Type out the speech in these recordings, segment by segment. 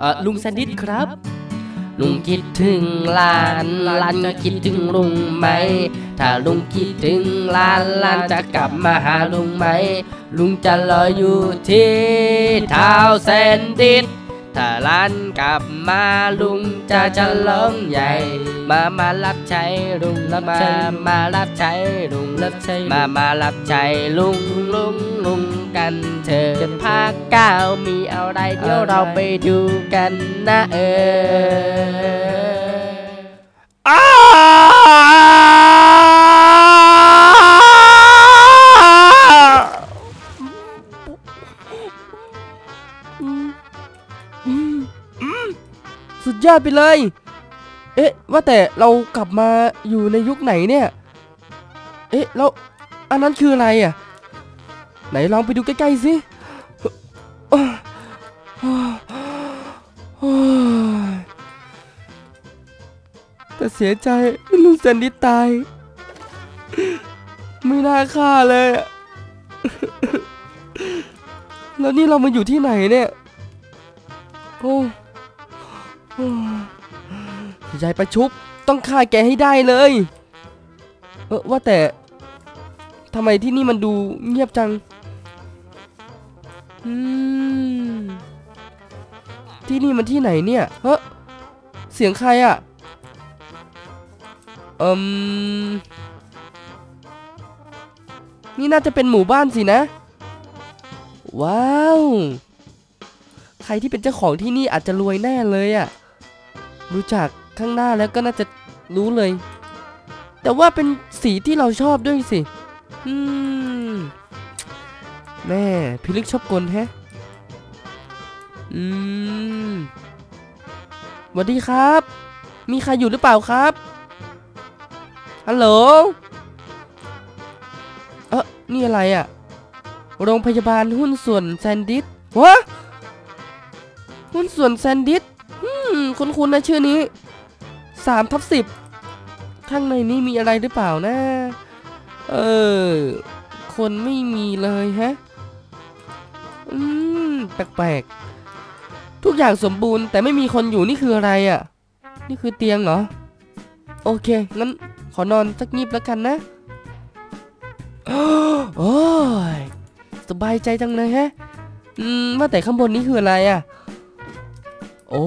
เออลุงแซนดิสครับ ลุงคิดถึงหลานหลานจะคิดถึงลุงไหม ถ้าลุงคิดถึงหลานหลานจะกลับมาหาลุงไหม ลุงจะรออยู่ที่เท้าแซนดิส ถ้าหลานกลับมาลุงจะฉลองใหญ่ มามารับใช้ลุงรับมามารับใช้ลุงรับใช้มามารับใช้ลุงลุงลุงกันเถอะภาคเก้ามีอะไรเดี๋ยวเราไปดูกันนะเออสุด ยอดไปเลย เอ๊ะ ว่าแต่เรากลับมาอยู่ในยุคไหนเนี่ย เอ๊ะ แล้ว อันนั้นคืออะไรอะ ไหนลองไปดูใกล้ๆสิแต่เสียใจลุงแซนดี้ตาย ไม่น่าฆ่าเลย แล้วนี่เรามาอยู่ที่ไหนเนี่ย โอ้ ยายประชุบต้องฆ่าแกให้ได้เลย เออว่าแต่ทำไมที่นี่มันดูเงียบจังอืมที่นี่มันที่ไหนเนี่ยเฮ้เสียงใครอะ่ะเอืมนี่น่าจะเป็นหมู่บ้านสินะ ว้าว ใครที่เป็นเจ้าของที่นี่อาจจะรวยแน่เลยอะ่ะ รู้จักข้างหน้าแล้วก็น่าจะรู้เลย แต่ว่าเป็นสีที่เราชอบด้วยสิอืมแม่พิลึกชอบกลแฮะอืมสวัสดีครับ มีใครอยู่หรือเปล่าครับฮัลโหลเออนี่อะไรอะ่ะ โรงพยาบาลหุ้นส่วนแซนดิสวะหุ้นส่วนแซนดิส คุณคุณนะชื่อนี้สามทับสิบข้างในนี้มีอะไรหรือเปล่านะ เออ คนไม่มีเลยฮะ อืม แปลกๆ ทุกอย่างสมบูรณ์แต่ไม่มีคนอยู่นี่คืออะไรอะ่ะ นี่คือเตียงเหรอ โอเค งั้นขอนอนสักงีบแล้วกันนะ โอ้ย สบายใจจังเลยฮะ อืม ว่าแต่ข้างบนนี้คืออะไรอะ โอ้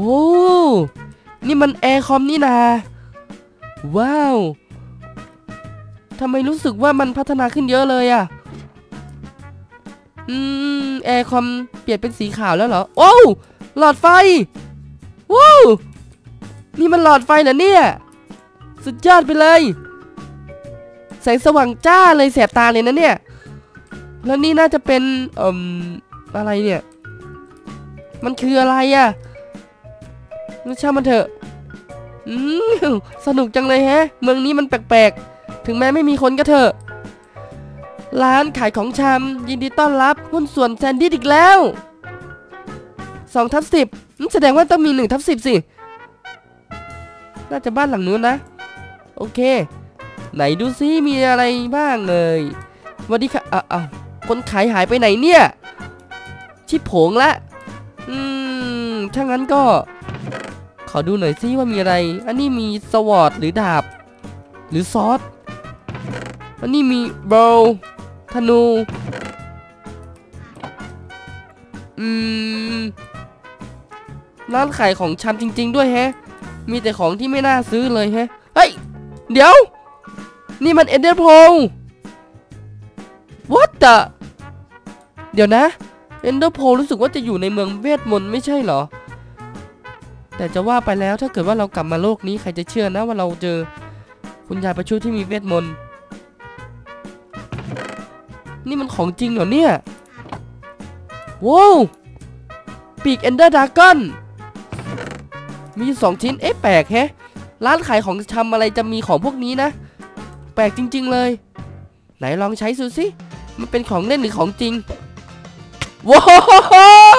นี่มันแอร์คอมนี่นา ว้าวทำไมรู้สึกว่ามันพัฒนาขึ้นเยอะเลยอะ อืม แอร์คอมเปลี่ยนเป็นสีขาวแล้วเหรอ โอ้วหลอดไฟ ว้าว นี่มันหลอดไฟเหรอเนี่ย สุดยอดไปเลย แสงสว่างจ้าเลยแสบตาเลยนะเนี่ย แล้วนี่น่าจะเป็น เอ่มอะไรเนี่ย มันคืออะไรอะ ไม่ช่างมันเถอะอืมสนุกจังเลยแฮะ เมืองนี้มันแปลกๆ ถึงแม้ไม่มีคนก็เถอะ ร้านขายของชำยินดีต้อนรับหุ้นส่วนแซนดี้อีกแล้วสองทับสิบแสดงว่าต้องมีหนึ่งทับสิบสิ น่าจะบ้านหลังนู้นนะ โอเค ไหนดูซิมีอะไรบ้างเลยสวัสดีค่ะอ้าวอ้าว คนขายหายไปไหนเนี่ย ชิบโผงละ อืมถ้างั้นก็ ขอดูหน่อยซิว่ามีอะไร อันนี้มีสวอตหรือดาบ หรือซอส อันนี้มีโบว์ธนู อืม ร้านขายของชำจริง ๆ ด้วยแฮะ มีแต่ของที่ไม่น่าซื้อเลยแฮะ เฮ้ย เดี๋ยว นี่มัน Ender Pearl What the เดี๋ยวนะ Ender Pearl รู้สึกว่าจะอยู่ในเมืองเวทมนต์ไม่ใช่เหรอ แต่จะว่าไปแล้วถ้าเกิดว่าเรากลับมาโลกนี้ใครจะเชื่อนะว่าเราเจอ คุณยายประชุที่มีเวทมนต์นี่มันของจริงเหรอเนี่ยว้าวปีกเอนเดอร์ดากอนมีสองชิ้นเอ๊ะแปลกแฮะ ร้านขายของชำอะไรจะมีของพวกนี้นะ แปลกจริง ๆเลย ไหนลองใช้ดูสิมันเป็นของเล่นหรือของจริง ว้า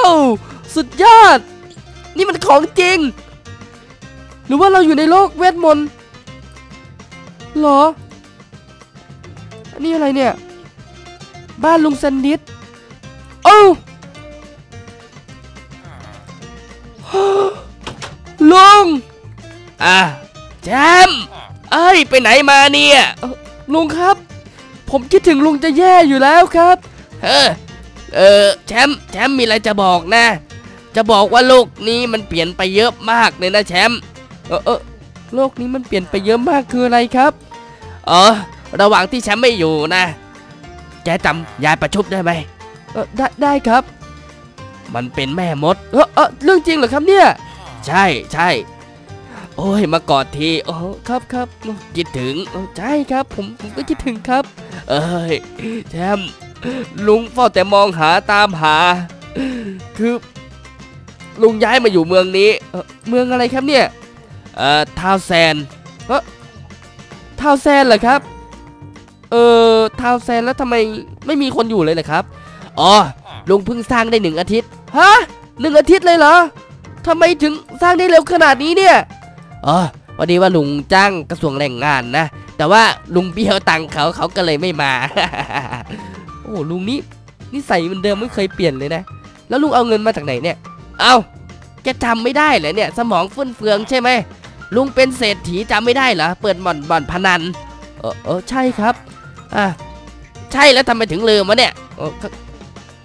ว สุดยอด นี่มันของจริง หรือว่าเราอยู่ในโลกเวทมนต์เหรอ อันนี้อะไรเนี่ย บ้านลุงแซนดิสโอ้อะแชมป์เอ้ย ไปไหนมาเนี่ย ลุงครับ ผมคิดถึงลุงจะแย่อยู่แล้วครับ เออเออแชมป์แชมป์มีอะไรจะบอกนะ จะบอกว่าโลกนี้มันเปลี่ยนไปเยอะมากเลยนะแชมป์เออเออโลกนี้มันเปลี่ยนไปเยอะมากคืออะไรครับ เออ ระหว่างที่แชมป์ไม่อยู่นะแกจำยายประชุบได้ไหมเออได้ได้ครับ มันเป็นแม่มด เออเออเรื่องจริงเหรอครับเนี่ย ใช่ใช่โอ้ยมากอดทีโอ้ครับครับคิดถึงเออใช่ครับผมผมก็คิดถึงครับ เอ้ยแชมป์ลุงเฝ้าแต่มองหาตามหา คือ ลุงย้ายมาอยู่เมืองนี้ เมืองอะไรครับเนี่ย เอ่อทาวแซนทาวแซนเหรอครับ เออทาวแซนแล้วทำไมไม่มีคนอยู่เลยเหรอครับ อ๋อ ลุงเพิ่งสร้างได้หนึ่งอาทิตย์ ฮะหนึ่งอาทิตย์เลยเหรอทำไมถึงสร้างได้เร็วขนาดนี้เนี่ยอ๋อพอดีว่าลุงจ้างกระทรวงแรงงานนะ แต่ว่าลุงเบี้ยวตังค์เขาเขาก็เลยไม่มา โอ้ลุงนี่นิสัยเหมือนเดิมไม่เคยเปลี่ยนเลยนะ แล้วลุงเอาเงินมาจากไหนเนี่ย เอา้าแกจำไม่ได้เหรอเนี่ย สมองฟุ่นเฟืองใช่ไหมลุงเป็นเศรษฐีจำไม่ได้เหรอเปิดบ่อนบ่อนพนันเออเออใช่ครับอะใช่แล้วทำไมถึงลืมวะเนี่ย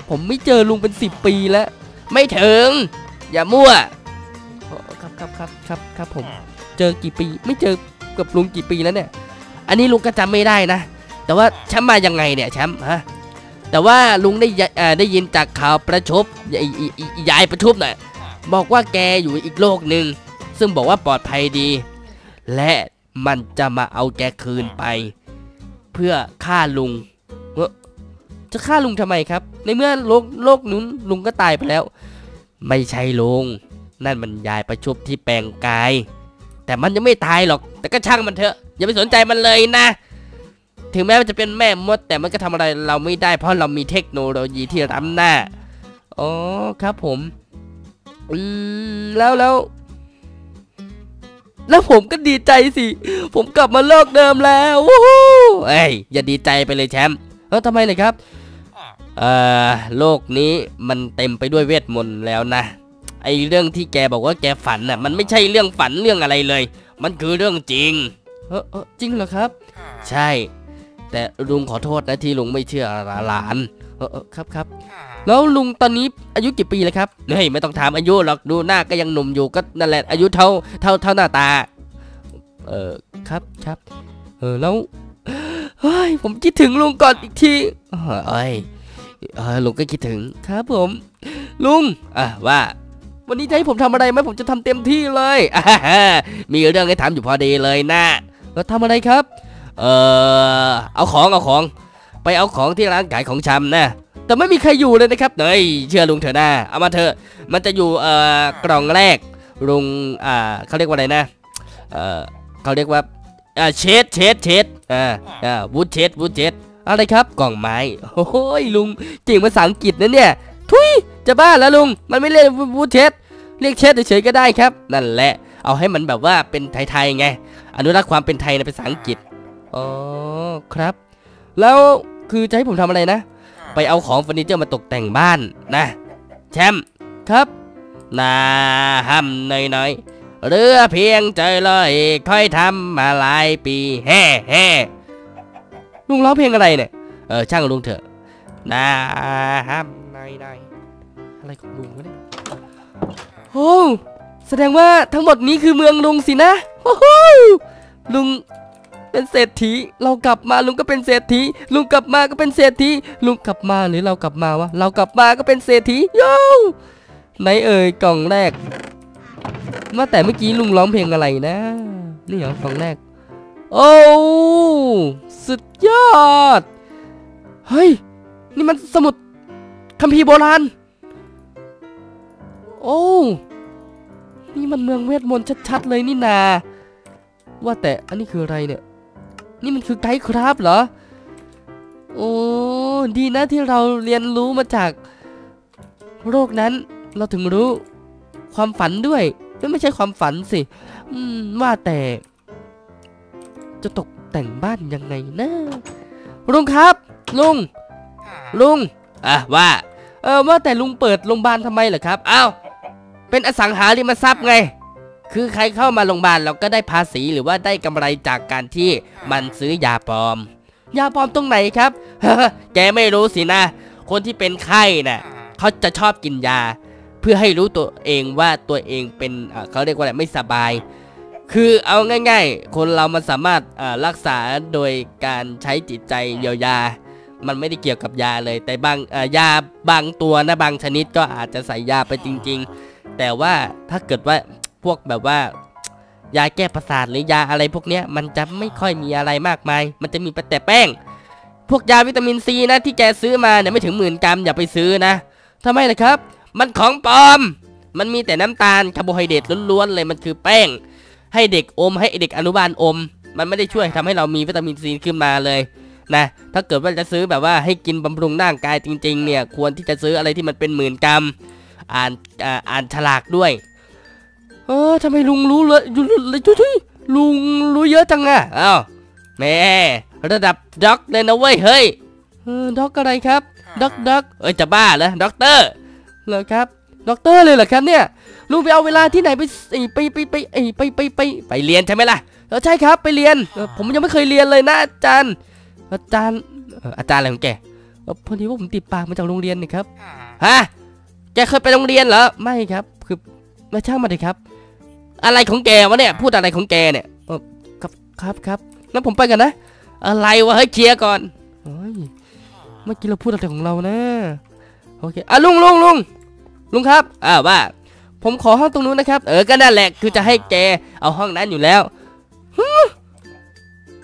ผมไม่เจอลุงเป็นสิบปีแล้ว ไม่ถึง อย่ามั่วครับครับครับครับครับผม เจอกี่ปี ไม่เจอกับลุงกี่ปีแล้วเนี่ย อันนี้ลุงก็จำไม่ได้นะ แต่ว่าแชมป์มายังไงเนี่ยแชมป์ฮะ แต่ว่าลุงได้ได้ยินจากข่าวประชบยายประชุบน่ะบอกว่าแกอยู่อีกโลกหนึ่งซึ่งบอกว่าปลอดภัยดี และมันจะมาเอาแกคืนไป เพื่อฆ่าลุงจะฆ่าลุงทำไมครับ ในเมื่อโลกโลกนู้นลุงก็ตายไปแล้ว ไม่ใช่ลุงนั่นมันยายประชุบที่แปลงกาย แต่มันยังไม่ตายหรอก แต่ก็ช่างมันเถอะ อย่าไปสนใจมันเลยนะ ถึงแม้มันจะเป็นแม่มด แต่มันก็ทำอะไรเราไม่ได้ เพราะเรามีเทคโนโลยีที่ล้ำหน้า อ๋อครับผมอืมแล้วแล้ว แล้วผมก็ดีใจสิ ผมกลับมาโลกเดิมแล้ววู้ฮู้เอ้ยอย่าดีใจไปเลยแชมป์เออทำไมเลยครับเอ่อโลกนี้มันเต็มไปด้วยเวทมนต์แล้วนะไอเรื่องที่แกบอกว่าแกฝันน่ะมันไม่ใช่เรื่องฝันเรื่องอะไรเลย มันคือเรื่องจริงเออเออจริงเหรอครับ ใช่ แต่ลุงขอโทษนะที่ลุงไม่เชื่อหลานเออเออครับครับแล้วลุงตอนนี้อายุกี่ปีแล้วครับเฮ้ยไม่ต้องถามอายุหรอกดูหน้าก็ยังหนุ่มอยู่ก็นั่นแหละอายุเท่าเท่าเท่าหน้าตา เออครับครับเออแล้วเฮ้ยผมคิดถึงลุงก่อนอีกทีเอ้ยเออลุงก็คิดถึงครับผม ลุงอะว่าวันนี้จะให้ผมทำอะไรไหมผมจะทำเต็มที่เลยอ่าฮะมีเรื่องให้ถามอยู่พอดีเลยนะเออทำอะไรครับ เออเอาของเอาของ ไปเอาของที่ร้านขายของชำนะแต่ไม่มีใครอยู่เลยนะครับเฮ้ยเชื่อลุงเถอะนะเอามาเถอะมันจะอยู่เอ่อกล่องแรกลุงอ่าเขาเรียกว่าอะไรนะเอ่อเขาเรียกว่าอ่าเชดเชดเชดอ่าอ่าวูดเชดวูดเชดอะไรครับกล่องไม้โอ้ยลุงเก่งภาษาอังกฤษนะเนี่ยทุยจะบ้าแล้วลุงมันไม่เรียกวูดเชดเรียกเชดเฉยๆก็ได้ครับ นั่นแหละ เอาให้มันแบบว่าเป็นไทยๆไงอนุรักษ์ความเป็นไทยในภาษาอังกฤษ อ๋อครับ แล้วคือจะให้ผมทำอะไรนะ ไปเอาของเฟอร์นิเจอร์มาตกแต่งบ้านนะ แชมป์ครับนาห้ำน้อยๆเรือเพียงใจลอยค่อยทำมาหลายปีแฮ่แฮ่ลุงร้องเพลงอะไรเนี่ยเออช่างลุงเถอะนาห้ำน้อยอะไรของลุงวะเนี่ยโอ้แสดงว่าทั้งหมดนี้คือเมืองลุงสินะโอ้โหลุง เป็นเศรษฐี เรากลับมาลุงก็เป็นเศรษฐี ลุงกลับมาก็เป็นเศรษฐี ลุงกลับมาหรือเรากลับมาวะ เรากลับมาก็เป็นเศรษฐีโย่ไหนเอ่ยกล่องแรก ว่าแต่เมื่อกี้ลุงร้องเพลงอะไรนะ นี่เหรอกล่องแรก โอ้ สุดยอด เฮ้ย นี่มันสมุดคัมภีร์โบราณ โอ้ นี่มันเมืองเวทมนต์ชัดๆเลยนี่นา ว่าแต่อันนี้คืออะไรเนี่ย นี่มันคือไกด์ครับเหรอ โอ้ดีนะที่เราเรียนรู้มาจาก โรคนั้น เราถึงรู้ ความฝันด้วยไม่ไม่ใช่ความฝันสิอืมว่าแต่ จะตกแต่งบ้านยังไงนะลุงครับ ลุง ลุงอะว่า เออว่าแต่ลุงเปิดโรงพยาบาลทำไมเหรอครับเอ้าเป็นอสังหาริมทรัพย์ไง คือใครเข้ามาโรงพยาบาลเราก็ได้ภาษีหรือว่าได้กำไรจากการที่มันซื้อยาปลอม ยาปลอมตรงไหนครับแกไม่รู้สินะ คนที่เป็นไข้น่ะเขาจะชอบกินยา เพื่อให้รู้ตัวเองว่าตัวเองเป็นเขาเรียกว่าอะไรไม่สบาย คือเอาง่าย ๆ คนเรามันสามารถรักษาโดยการใช้จิตใจเยียวยา มันไม่ได้เกี่ยวกับยาเลย แต่บางยาบางตัวนะบางชนิดก็อาจจะใส่ยาไปจริง ๆ แต่ว่าถ้าเกิดว่า พวกแบบว่ายาแก้ประสาทหรือยาอะไรพวกเนี้ยมันจะไม่ค่อยมีอะไรมากมาย มันจะมีแต่แป้ง พวกยาวิตามินซีนะที่แกซื้อมาเนี่ยไม่ถึงหมื่นกรัมอย่าไปซื้อนะทำไมล่ะครับ มันของปลอม มันมีแต่น้ำตาลคาร์โบไฮเดรตล้วนๆเลยมันคือแป้ง ให้เด็กอมให้เด็กอนุบาลอม มันไม่ได้ช่วยทำให้เรามีวิตามินซีขึ้นมาเลยนะถ้าเกิดว่าจะซื้อแบบว่าให้กินบำรุงร่างกายจริง ๆ เนี่ยควรที่จะซื้ออะไรที่มันเป็นหมื่นกรัม อ่านอ่านฉลากด้วย เออทำไมลุงรู้เลยยุเลยจุ๊ยลุงรู้เยอะจังอะอ้าวแม่ระดับด็อกเลยนะเว้ยเฮ้ยเออด็อกอะไรครับด็อกด็อกเอ้ยจะบ้าเหรอด็อกเตอร์เหรอครับด็อกเตอร์เลยเหรอครับเนี่ยลุงไปเอาเวลาที่ไหนไปไอ้ไปไปไปไอ้ไปไปไปไปเรียนใช่ไหมล่ะเออใช่ครับไปเรียนเออผมยังไม่เคยเรียนเลยนะอาจารย์อาจารย์เอออาจารย์อะไรของแกเอ่อพอดีว่าผมติดปากมาจากโรงเรียนนี่ครับฮะแกเคยไปโรงเรียนเหรอไม่ครับคือมาช่างมาเลยครับ อะไรของแกวะเนี่ยพูดอะไรของแกเนี่ยครับครับครับงั้นผมไปกันนะ อะไรวะเฮ้ยเคลียร์ก่อนโอ้ยเมื่อกี้เราพูดอะไรของเรานะโอเคอะลุงลุงลุงลุงครับอ้าวว่า ผมขอห้องตรงนู้นนะครับ เออก็นั่นแหละคือจะให้แกเอาห้องนั้นอยู่แล้ว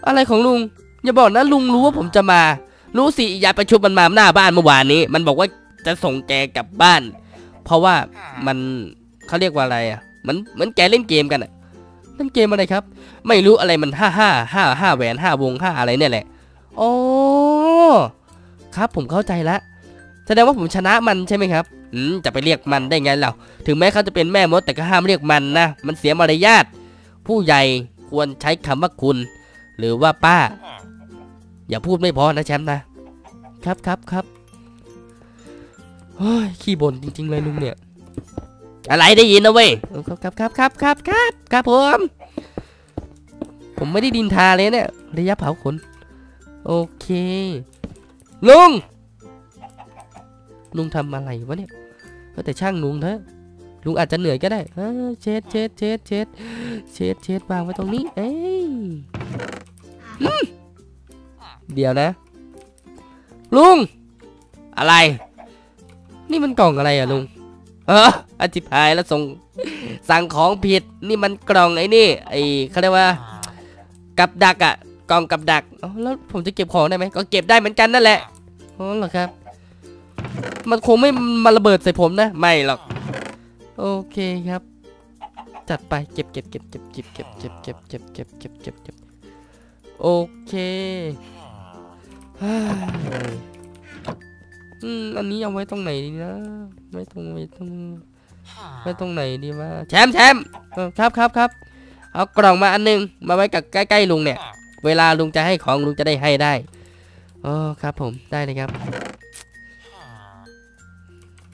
อะไรของลุง อย่าบอกนะลุงรู้ว่าผมจะมา รู้สิยายประชุมมันมาหน้าบ้านเมื่อวานนี้ มันบอกว่าจะส่งแกกลับบ้าน เพราะว่ามันเขาเรียกว่าอะไรอะ หมันเหมือนแกเล่นเกมกันอะเล่นเกมอะไรครับ ไม่รู้อะไรมันห้าห้าห้าห้าแหวนห้าวงห้าอะไรเนี่ยแหละอ๋อครับผมเข้าใจแล้วแสดงว่าผมชนะมันใช่ไหมครับอืมจะไปเรียกมันได้ไงเราถึงแม้เขาจะเป็นแม่มดแต่ก็ห้ามเรียกมันนะมันเสียมารยาทผู้ใหญ่ควรใช้คำว่าคุณ หรือว่าป้า อย่าพูดไม่พอนะแชมป์นะ ครับครับครับเฮ้ยขี้บ่นจริง ๆ เลยลุงเนี่ย อะไรได้ยินนะเว้ยเออครับครับครับครับครับครับผม ผมไม่ได้ดินทาเลยเนี่ยระยะเผาขน โอเค ลุง ลุงทำอะไรวะเนี่ยเออแต่ช่างลุงเถอะลุงอาจจะเหนื่อยก็ได้เช็ดเช็ดเช็ดเช็ดเช็ดเช็ดวางไว้ตรงนี้ เอ้ยเดี๋ยวนะ ลุง อะไร นี่มันกล่องอะไรอะลุง เอออธิพายแล้วส่งสั่งของผิดนี่มันกล่องไอ้นี่ ไอ้เขาเรียกว่า กับดักอะกล่องกับดักแล้วผมจะเก็บของได้ไหมก็เก็บได้เหมือนกันนั่นแหละอ๋อเหรอครับ มันคงไม่มาระเบิดใส่ผมนะ ไม่หรอก โอเคครับ จัดไปเก็บเก็บเก็บเก็บเก็บเก็บเก็บเก็บเก็บเก็บเก็บเก็บเก็บโอเค อืมอันนี้เอาไว้ตรงไหนดีนะไว้ตรงไว้ตรงไว้ตรงไหนดีวะแชมป์แชมป์เออครับครับครับเอากล่องมาอันหนึงมาไว้กับใกล้ๆลุงเนี่ย เวลาลุงจะให้ของลุงจะได้ให้ได้อ๋อครับผมได้เลยครับ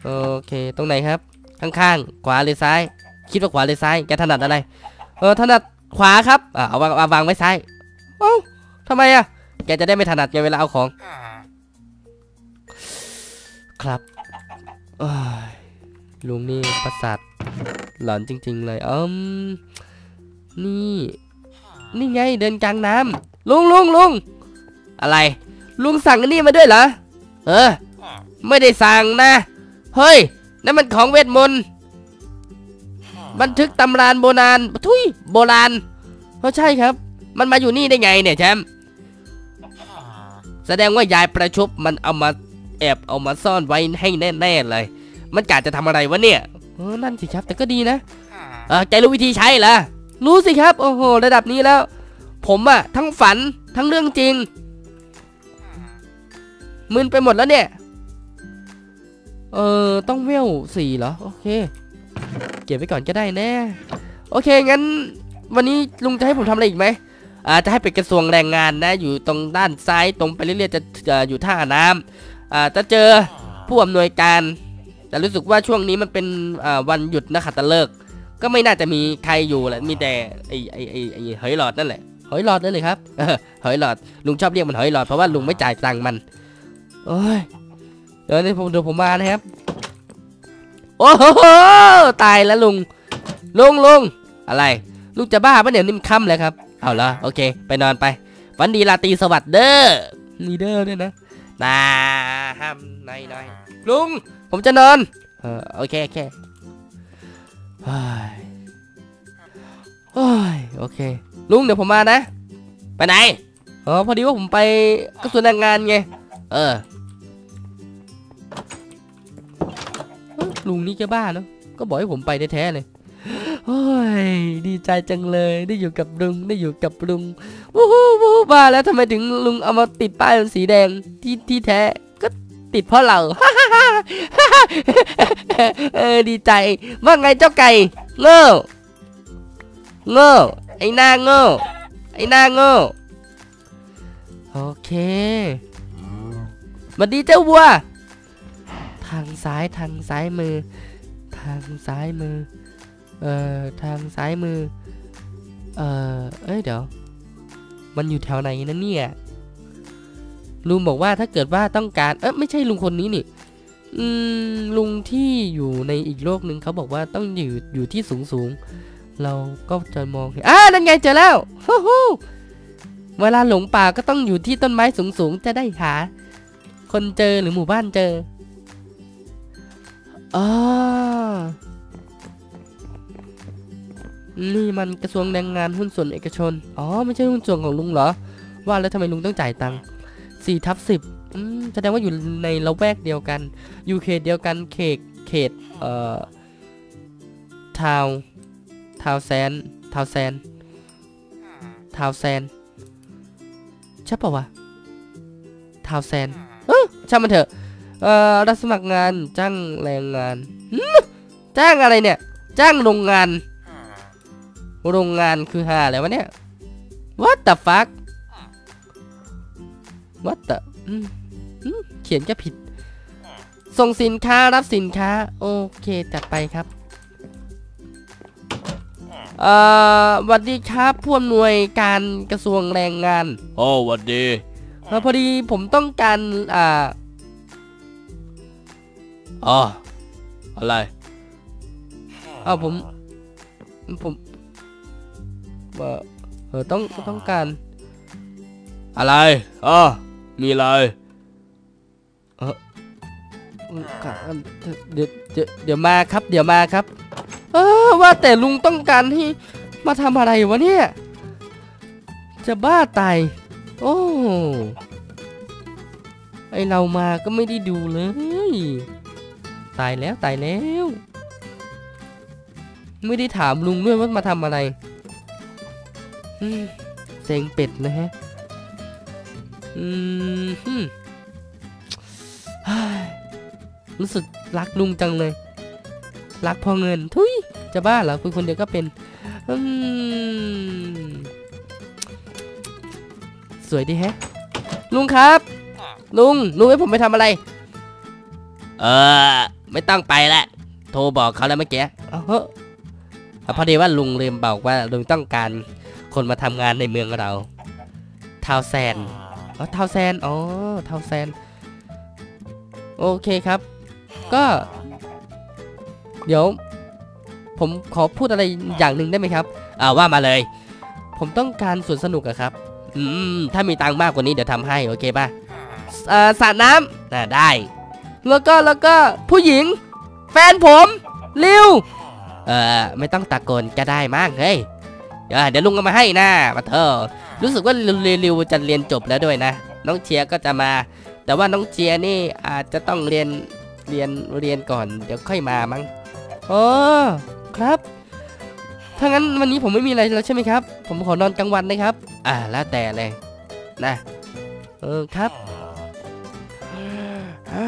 โอเคตรงไหนครับ ข้างๆ ขวาหรือซ้าย คิดว่าขวาหรือซ้ายแกถนัดอะไรเออถนัดขวาครับอะเอาวางเอาวางไว้ซ้ายทำไมอะแกจะได้ไม่ถนัดไงเวลาเอาของ ครับลุงนี่ประสาทหลอนจริง ๆ เลยอืมนี่ นี่ไงเดินกลางน้ำลุงลุงลุงอะไร ลุงสั่งอันนี้มาด้วยเหรอเออ ไม่ได้สั่งนะ เฮ้ยนั่นมันของเวทมนต์บันทึกตำรานโบราณทุยโบราณเพราะใช่ครับ มันมาอยู่นี่ได้ไงเนี่ยแชมป์แสดงว่ายายประชุบมันเอามา แอบเอามาซ่อนไว้ให้แน่ๆเลย มันกะจะทำอะไรวะเนี่ยเออนั่นสิครับแต่ก็ดีนะเออแกรู้วิธีใช้เหรอรู้สิครับ โอ้โห ระดับนี้แล้ว ผมอะทั้งฝันทั้งเรื่องจริง มึนไปหมดแล้วเนี่ย เออต้องเวลสี่เหรอ โอเค เก็บไว้ก่อนก็ได้แน่ โอเค งั้น วันนี้ลุงจะให้ผมทำอะไรอีกไหมอ่าจะให้เป็นกระทรวงแรงงานนะ อยู่ตรงด้านซ้ายตรงไปเรื่อยๆจะจะอยู่ท่าน้ำอ่า จะเจอผู้อำนวยการ แต่รู้สึกว่าช่วงนี้มันเป็นวันหยุดนะขัตฤกษ์ก็ไม่น่าจะมีใครอยู่แหละมีแต่ไอ้ไอ้ไอ้ไอ้หอยหลอดนั่นแหละหอยหลอดนั่นเลยครับเออหอยหลอดลุงชอบเรียกมันหอยหลอดเพราะว่าลุงไม่จ่ายตังค์มันโอ้ยเดี๋ยวนี้ผมเดี๋ยวผมมานะครับโอ้โหตายแล้วลุงลุงลุงอะไรลุงจะบ้าปะเนี่ยวนี่มันค่ำแล้วครับเอาละโอเค ไปนอนไป วันดีราตรีสวัสดิ์เด้อนีเดอร์ด้วยนะ นาห้ามน้อยน้อยลุง ผมจะนอน เออโอเคโอเคเฮ้ยโอ้ยโอเค ลุงเดี๋ยวผมมานะ ไปไหนอ๋อพอดีว่าผมไปกระทรวงแรงงานไง เออเอ้อลุงนี่แกบ้าเนาะก็บอกให้ผมไปแท้ๆเลย โอ้ยดีใจจังเลยได้อยู่กับลุงได้อยู่กับลุงวู้ฮู้วู้ฮู้บ้าแล้วทำไมถึงลุงเอามาติดป้ายเป็นสีแดงที่ที่แท้ก็ติดเพราะเราเออดีใจว่าไงเจ้าไก่โง่โง่ไอ้หน้าโง่ไอ้หน้าโง่โอเคมาดีเจ้าวัว ทางซ้ายทางซ้ายมือ ทางซ้ายมือ เอ่อทางซ้ายมือ เอ่อเอ้ยเดี๋ยว มันอยู่แถวไหนนะเนี่ยลุงบอกว่าถ้าเกิดว่าต้องการ เอ๊ะไม่ใช่ลุงคนนี้นี่อืมลุงที่อยู่ในอีกโลกหนึ่งเขาบอกว่าต้องอยู่อยู่ที่สูงสูงเราก็จะมองเห็นอ่านั่นไงเจอแล้วฮู้ฮู้เวลาหลงป่าก็ต้องอยู่ที่ต้นไม้สูงสูงจะได้หา คนเจอหรือหมู่บ้านเจออ๋อ นี่มันกระทรวงแรงงานหุ้นส่วนเอกชน อ๋อ ไม่ใช่หุ้นส่วนของลุงเหรอ ว่าแล้วทำไมลุงต้องจ่ายตังค์สี่ทับสิบอืมแสดงว่าอยู่ในละแวกเดียวกัน อยู่เขตเดียวกัน เขต เขต เอ่อ ทาว ทาวแซน ทาวแซน ทาวแซน ใช่ปะวะ ทาวแซน เออช่างมันเถอะ เอ่อ รับสมัครงาน จ้างแรงงาน จ้างอะไรเนี่ย จ้างโรงงาน โรงงานคือหาอะไรวะเนี่ย What the fuck What the อืมอืมเขียนก็ผิด ส่งสินค้ารับสินค้า โอเคจัดไปครับเอ่อสวัสดีครับผู้อำนวยการกระทรวงแรงงานโอ้หวัดดีเออพอดีผมต้องการอ่าอ๋ออะไรเอาผมผม เออเออต้องต้องการ อะไรอ๋อมีอะไรค่ะเดี๋ยวเดี๋ยวเดี๋ยวมาครับ เดี๋ยวมาครับ เออว่าแต่ลุงต้องการให้มาทำอะไรวะเนี่ย จะบ้าตายโอ้ไอเรามาก็ไม่ได้ดูเลย ตายแล้วตายแล้ว ไม่ได้ถามลุงด้วยว่ามาทำอะไรอืม เซ็งเป็ดนะฮะ อืมฮึมเฮ้ยรู้สึกรักลุงจังเลย รักพอเงิน ทุย จะบ้าเหรอคุยคนเดียวก็เป็นอืมสวยดีแฮะ ลุงครับ ลุง ลุงให้ผมไปทำอะไร เออ ไม่ต้องไปละ โทรบอกเขาแล้วเมื่อกี้เอาเฮ้อะพอดีว่าลุงลืมบอกว่าลุงต้องการ คนมาทำงานในเมืองเราทาวแซนอ๋อเทาแซนอ๋อเทาแซนโอเคครับ ก็ เดี๋ยว ผมขอพูดอะไรอย่างหนึ่งได้ไหมครับ อ่าว่ามาเลย ผมต้องการสวนสนุกอะครับ อืม ถ้ามีตังค์มากกว่านี้เดี๋ยวทำให้ โอเคป่ะเอ่อสระน้น่าได้ำแล้วก็แล้วก็ผู้หญิง แฟนผม ริว เออไม่ต้องตะโกนก็ได้มั้งเฮ้ย เดี๋ยวเดี๋ยวลุงก็มาให้นะมาเถอะรู้สึกว่าริวๆจะเรียนจบแล้วด้วยนะ น้องเชียร์ก็จะมา แต่ว่าน้องเชียร์นี่อาจจะต้องเรียนเรียนเรียนก่อน เดี๋ยวค่อยมามั้งอ๋อครับถ้างั้นวันนี้ผมไม่มีอะไรแล้วใช่ไหมครับ ผมขอนอนกลางวันนะครับ อ่าแล้วแต่เลยนะเออครับอ่า